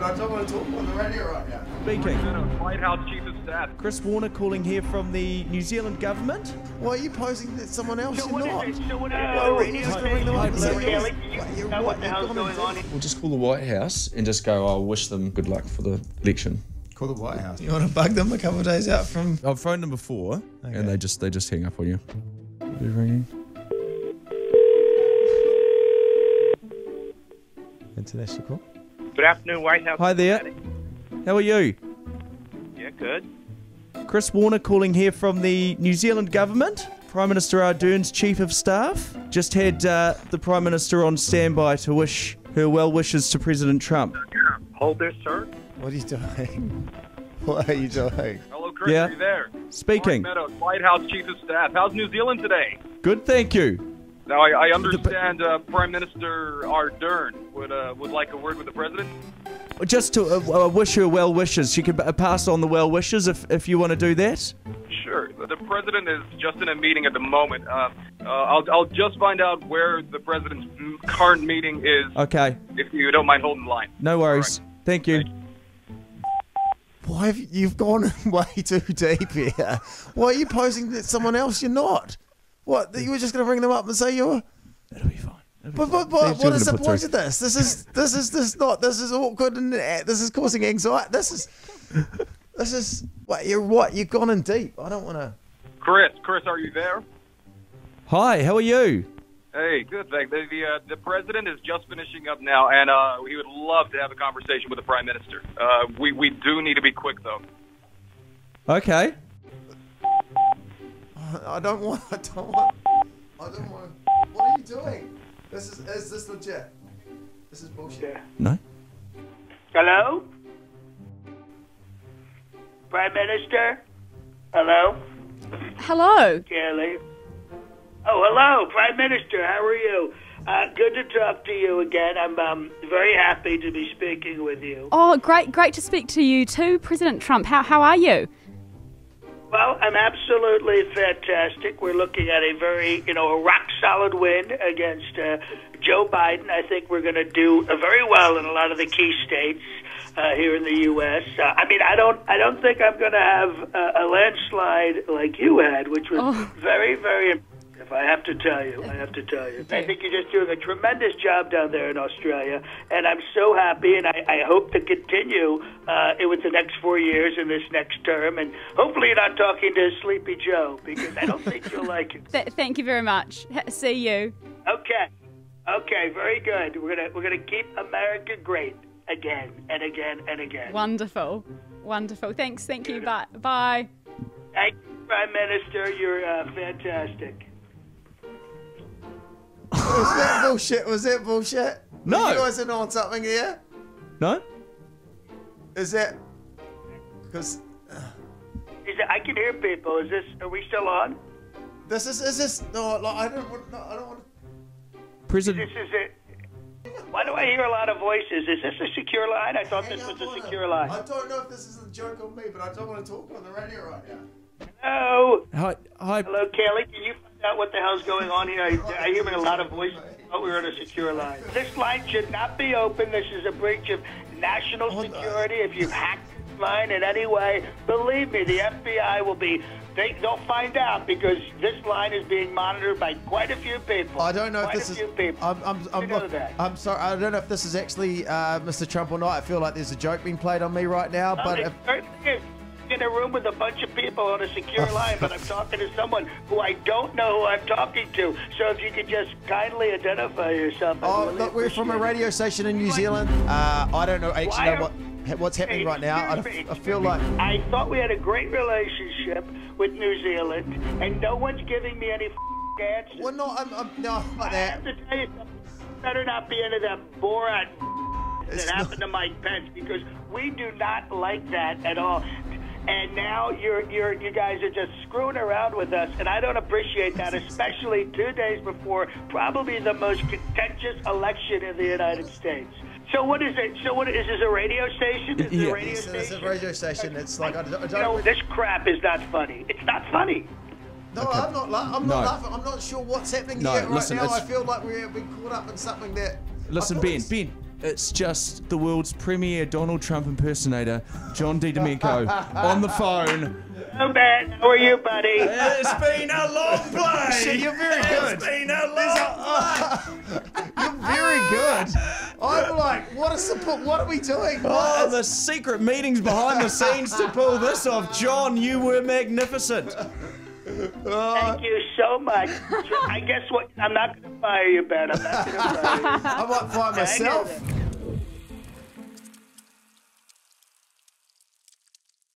but I don't want to talk on the radio right now. Speaking. White House Chief of Staff. Chris Warner calling here from the New Zealand government. Why are you posing that someone else? So You're not. is it? So what is Why it? are you just gonna ring them up and say, Kelly, "Yes, can you what, you're know what, what the you're hell's gone going and on do- here? We'll just call the White House and just go, I'll wish them good luck for the election. Call the White House. You want to bug them a couple of days out from? I've phoned them before Okay. and they just they just hang up on you. Are you ringing? International call. Good afternoon, White House. Hi there. How are you? Yeah, good. Chris Warner calling here from the New Zealand government. Prime Minister Ardern's chief of staff just had uh, the Prime Minister on standby to wish her well wishes to President Trump. Hold this, sir. What are you doing? What are you doing? Hello, Chris. Yeah. Are you there? Speaking. Mark Meadows, White House Chief of Staff. How's New Zealand today? Good, thank you. Now, I, I understand uh, Prime Minister Ardern would uh, would like a word with the president. Just to uh, uh, wish her well wishes. She could uh, pass on the well wishes if, if you want to do that. Sure. The president is just in a meeting at the moment. Uh, uh, I'll, I'll just find out where the president's current meeting is, Okay, if you don't mind holding the line. no worries. Thank you. Why have you, you've gone way too deep here? Why are you posing that someone else? You're not. What? that You were just going to ring them up and say you're. It'll be fine. It'll be But, fine. but, but They're what is gonna the put point through. of this? This is this is this not this is awkward and uh, this is causing anxiety. This is this is what you're what you've gone in deep. I don't want to. Chris, Chris, are you there? Hi, how are you? Hey, good. Thanks. The the, uh, the president is just finishing up now, and uh, he would love to have a conversation with the prime minister. Uh, we we do need to be quick though. Okay. I don't want. I don't want. I don't want. What are you doing? This is is this legit? This is bullshit. No? Hello? Prime Minister? Hello? Hello. Kelly? Oh, hello, Prime Minister. How are you? Uh, good to talk to you again. I'm um, very happy to be speaking with you. Oh, great, great to speak to you too, President Trump. How how are you? Well, I'm absolutely fantastic. We're looking at a very, you know, a rock solid win against uh, Joe Biden. I think we're going to do uh, very well in a lot of the key states uh, here in the U.S. Uh, I mean, I don't, I don't think I'm going to have uh, a landslide like you had, which was Oh. very, very. Impressive. I have to tell you, I have to tell you. I think you're just doing a tremendous job down there in Australia, and I'm so happy, and I, I hope to continue uh, it with the next four years in this next term, and hopefully you're not talking to Sleepy Joe because I don't think you'll like it. Th- thank you very much. See you. Okay, okay, very good. We're gonna we're gonna keep America great again and again and again. Wonderful, wonderful. Thanks. Thank you. Bye. Bye. Thank you, Prime Minister. You're uh, fantastic. Was that bullshit? Was that bullshit? No. You guys in on something here? No? Is that because uh. Is it, I can hear people. Is this? Are we still on? this is is this no? Like, I don't want. No, I don't want. President. This is it. Why do I hear a lot of voices? Is this a secure line? I thought this was a on it. secure line. I don't know if this is a joke on me, but I don't want to talk on the radio right now. Hello, Hi, hi. hello, Kelly. Can you find out what the hell's going on here? I, I hear a lot of voices. We were on a secure line. This line should not be open. This is a breach of national security. If you've hacked this line in any way, believe me, the FBI will be. They, they'll find out because this line is being monitored by quite a few people. I don't know if this is. people. I'm, I'm, I'm, look. I'm sorry. I don't know if this is actually uh, Mr. Trump or not. I feel like there's a joke being played on me right now. But Well, if. In a room with a bunch of people on a secure line, but I'm talking to someone who I don't know who I'm talking to. So if you could just kindly identify yourself. Oh, really look, we're from a radio station in New Zealand. Uh, I don't know actually know what what's happening right now. I, I feel like. I thought we had a great relationship with New Zealand, and no one's giving me any answers. Well, no, I'm, I'm no like I have to tell you something. Better not be into that Borat that happened to Mike Pence because we do not like that at all. And now you're you're you guys are just screwing around with us, and I don't appreciate that, especially two days before probably the most contentious election in the United States. So what is it? So what is this a radio station? Is it Yeah. a radio It's, it's a station? radio station. It's like I, don't- I You don't. know, this crap is not funny. It's not funny. No, I'm not. La- I'm No. not laughing. I'm not sure what's happening No, here right listen, now. I feel like we're being caught up in something that. I Listen, thought Ben, Ben, It's just the world's premier Donald Trump impersonator, John Di Domenico, on the phone. Oh, man. How are you, buddy? It's been a long play. Shit, you're very good. It's been a long You're very good. I'm like, what a support. What are we doing? Oh, the secret meetings behind the scenes to pull this off. John, you were magnificent. Thank you so much. I guess what? I'm not going to fire you, Ben. I'm not going to fire you. I might find myself.